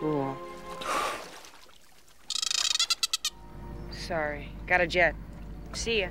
Cool. Sorry. Got a jet. See ya.